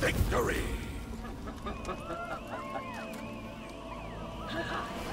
Victory!